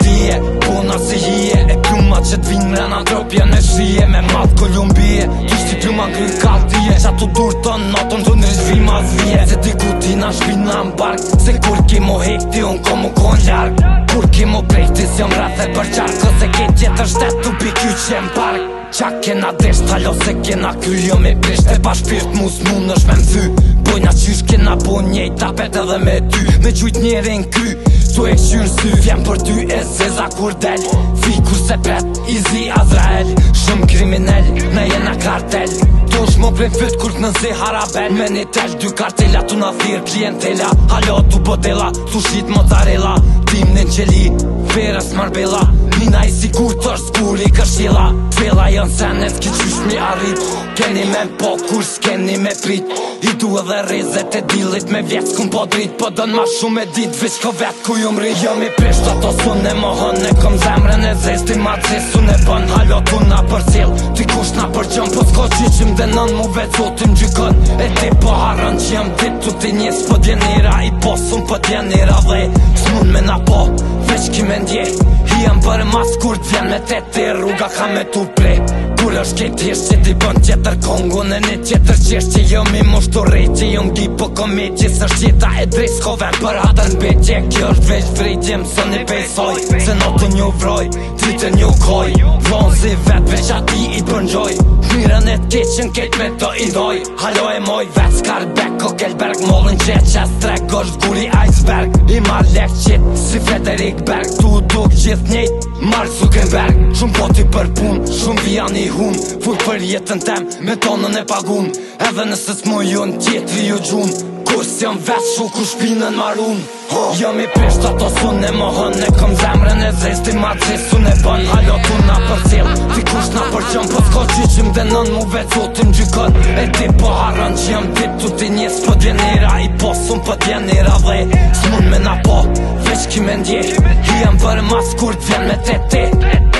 dije Puna si hije E pjuma që t'vinë mre në dropje në shije Me matë kolumbije Kishti pjuma kërë kaltije Qa t'u dur të notën të në rizvim zvije Se t'i ku ti na shpina në Se kur ki mo hekti unë ko mu konë ljarkë Kur ki mo prejkti si më rrathe për qarkë Këse ke tjetër shtetë t'u piky që më parkë Qa kena desh t'halo se kena kryo jo me prisht E pa shpirt mu s'mun është me më thy Bojna qysh kena bo njejt tapet edhe me ty Me gjujt njerin kry Tu e këshyrë sy Vjen për ty e zeza kur del Fi kur se pet, izi Azrael Shumë kriminell, në jena kartel Tu është më plen fyt kur të nëzi harabel Me një tel, dy kartela, tu në firë klientela Halo, tu bodela, tu shqit mozarela Tim në qeli, vera smarbella Na i sigur të është zgur i kërshila Vela jënë senes ki qysh mi arrit Keni me po kur s'keni me prit I du edhe rizet e dilit me vjetës s'kun po drit Po dën ma shumë e dit vish vetë ku ju mri Jëm jo i prisht ato sun e mohën e kom zemrën e zesti Ma cis e bën halot una për cilë Ty kush na për që që më dënën mu vetë o të më gjykon E ti po haran që jam ditë të të njësë për po dje njëra i posun për po dje njëra dhe Së mund me na po, veç ki me ndje Hi jam për mas kur të vjen me të të rruga ka me të pre Kur është këtë jeshtë që ti bënë që po kongu në një që tërë që jëm i mu shtu rej që jëm mgi po komi që së shqita e drejtë shkove për hadër në beqe Kjo është veç vrejtë jemë së një pejsoj, se në të një vroj, Gjyte një koj Vazi vet veç ati i të përngjoj Mirën e ti që në me të idoj Halo e moj vet s'kar bek Ko kejt molën që që strek Gosht guri iceberg I marr lek qit si Frederik Berg Tu duk qit njit marr suken berg Shum po ti për pun shumë vijan i hun Fur për jetën tem me tonën e pagun Edhe nëse s'mojën tjetri ju gjun kusë jam vetë shu ku shpinën marun Jam i peshta ato sunë e më hënë E këm zemrën e zesti ma qesë Sunë e bën halotu na për cilë Ti kush na për Po për s'ko qyqim Dhe nën mu vetë të më gjykon E ti po harën që jam tip Tu ti njës për djenera I po sunë për djenera dhe S'mun me na po ki me ndje Hi jam për mas kur t'vjen me te